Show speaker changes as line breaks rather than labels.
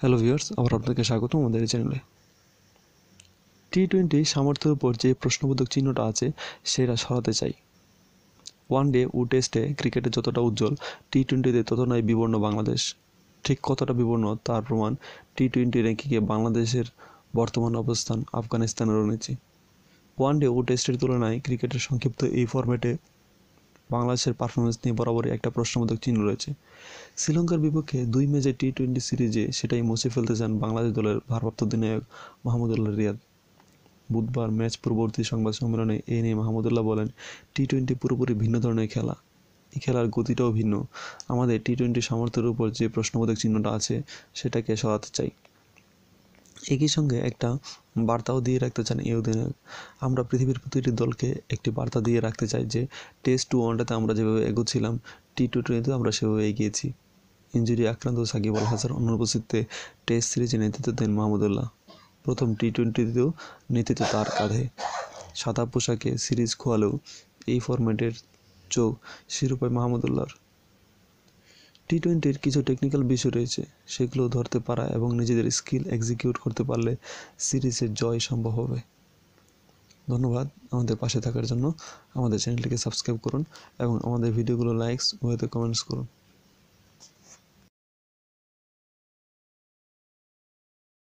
Hello viewers আবার আপনাকে স্বাগত আমাদের চ্যানেলে টি টোয়েন্টি সামর্থ্যের উপর যে প্রশ্নবোধক চিহ্নটা আছে, সেটা সরাতে চাই। ওয়ান ডে ও টেস্টে ক্রিকেটে যতটা উজ্জ্বল টি টোয়েন্টিতে তত নয় বিবর্ণ বাংলাদেশ। ঠিক কতটা বিবর্ণ, তার প্রমাণ টি টোয়েন্টি র্যাঙ্কিংয়ে বাংলাদেশের বর্তমান অবস্থান আফগানিস্তানেরও নিচে। ওয়ান ডে ও টেস্টের তুলনায় ক্রিকেটের সংক্ষিপ্ত এই ফরম্যাটে বাংলাদেশের পারফরমেন্স নিয়ে বরাবরই একটা প্রশ্নবোধক চিহ্ন রয়েছে। শ্রীলঙ্কার বিপক্ষে দুই ম্যাচে টি টোয়েন্টি সিরিজে সেটাই মুছে ফেলতে চান বাংলাদেশ দলের ভারপ্রাপ্ত অধিনায়ক মাহমুদুল্লাহ রিয়াদ। বুধবার ম্যাচ পূর্ববর্তী সংবাদ সম্মেলনে এ নিয়ে মাহমুদুল্লাহ বলেন টি টোয়েন্টি পুরোপুরি ভিন্ন ধরনের খেলা। এই খেলার গতিটাও ভিন্ন। আমাদের টি টোয়েন্টি সামর্থ্যের উপর যে প্রশ্নবোধক চিহ্নটা আছে সেটাকে সরাতে চাই। একই সঙ্গে একটা বার্তাও দিয়ে রাখতে চান এই অধিনায়ক আমরা পৃথিবীর প্রতিটি দলকে একটি বার্তা দিয়ে রাখতে চাই যে টেস্ট টু ওয়ানডেতে আমরা যেভাবে এগোচ্ছিলাম টি টু টোয়েন্টিতে আমরা সেভাবে এগিয়েছি। ইঞ্জুরি আক্রান্ত সাকিব আল হাসান অনুপস্থিতিতে টেস্ট সিরিজে নেতৃত্ব দেন মাহমুদুল্লাহ প্রথম টি টোয়েন্টিতেও নেতৃত্ব তার কাঁধে। সাদা পোশাকে সিরিজ খোয়ালেও এই ফরম্যাটের চোখ শিরোপায় মাহমুদুল্লাহর টি টোয়েন্টির কিছু টেকনিক্যাল বিষয় রয়েছে, সেগুলো ধরতে পারা এবং নিজেদের স্কিল এক্সিকিউট করতে পারলে সিরিজের জয় সম্ভব হবে। ধন্যবাদ আমাদের পাশে থাকার জন্য। আমাদের চ্যানেলটিকে সাবস্ক্রাইব করুন এবং আমাদের ভিডিওগুলো লাইকস ও কমেন্টস করুন।